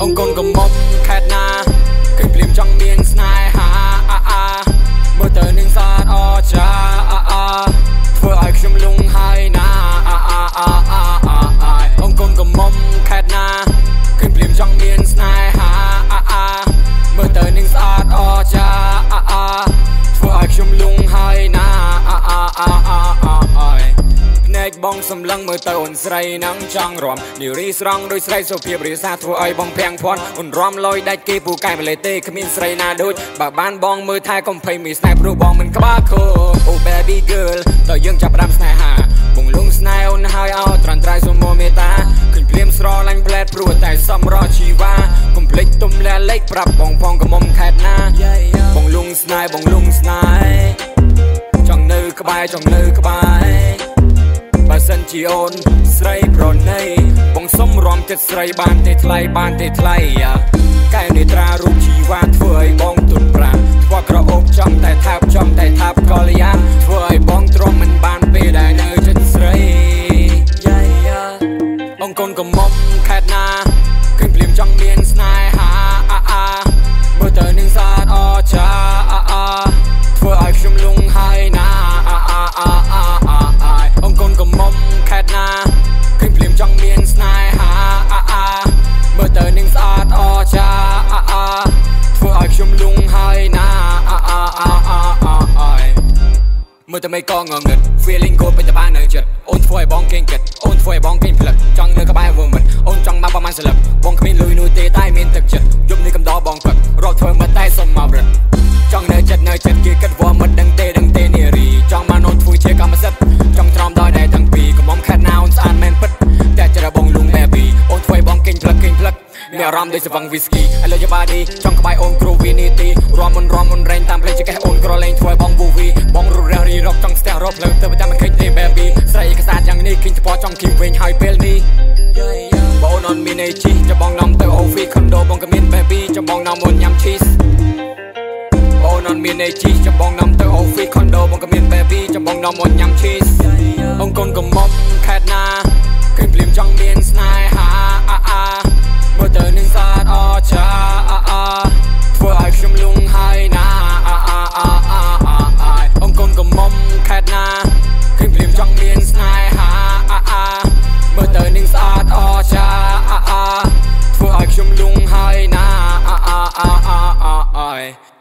អង្គកុំមុំខេតណា បងសម្លឹងមើលទៅអូនស្រីនឹងចង់រំនារីស្រង់ដោយស្រីសុភាពរាសាធ្វើឲ្យបងភាំងភ័ណ្ឌអូនរំលយដាច់គេពូកែម្លេទេគ្មានស្រីណាដូចបើបានបងមើលថែកំភៃមីស្នេហ៍ព្រោះបងមិនក្បាលខូនអូ baby girl តើយើងចាប់ផ្ដើមស្នេហាបងលងស្នេហ៍អូនហើយអោត្រង់ត្រៃសុំមេតាឃើញភ្លាមស្រឡាញ់ប្លែតព្រោះតែសំរជីវ៉ាកុំភ្លេចទុំលែលេខប្រាប់បងផងកុំមុំខេតណាបងលងស្នេហ៍បងលងស្នេហ៍ចង់នៅក្បែរចង់នៅក្បែរបើ សិនជាអូនស្រីប្រណីបងសុំរំចិត្តស្រីបានទេថ្លៃបានទេថ្លៃកែនេត្រា មើលទៅមិនកងងឹត feeling good ពេញតបាននៅចិត្តអូនធ្វើឲ្យបងគេងគិតអូនធ្វើឲ្យបងគេងផ្លឹកចង់នៅក្បែរវើមិនអូនចង់មកប្រហែលស្លឹកបងគ្មានលុយនោះទេតែមានទឹកចិត្តយប់នេះកំដរបងផឹករត់ធ្វើមិនតែសុំមករត់ចង់នៅចិត្តនៅចិត្តគេគិតវល់មិនដឹងទេដឹងទេនារីចង់មកអូនធ្វើជាកម្មសិទ្ធិចង់ទ្រាំដល់ដែរទាំងពីរកំមុំខេតណាអូនស្អាតមែនពិតតែចរបងលុង baby អូនធ្វើបងគេងផ្លឹកគេងផ្លឹកមានអារម្មណ៍ដូចស្វឹង whisky I love your body ចង់ក្បែរអូនគ្រូវិនីតិរំមិនរំមិនរែងតាមផ្លេចកេះអូនក្រលែងធ្វើបងវូវីបង រੂរះរីរកចង់ស្ទះរកភ្លើងទៅតាមមិនឃើញទេ baby ស្រីឯកសារយ៉ាងនេះឃើញស្ពតចង់គីវិញហើយពេលនេះបងអូនមានអីជីចាំបងនាំទៅ OV condo បងក៏មាន baby ចាំបងនាំអូនញ៉ាំ cheese អូនអត់មានអីជីចាំបងនាំទៅ office condo បងក៏មាន baby ចាំបងនាំមកញ៉ាំ cheese បងកូនកំមុំខេតណាឃើញភ្លាមចង់មានស្នេហាអាអាមើលទៅនឹងសា ង់មានស្នេហាអាអាមើលទៅនឹងស្អាតអចាអាអាធ្វើឲ្យខ្ញុំលងហើយណាអាអាអាអាអា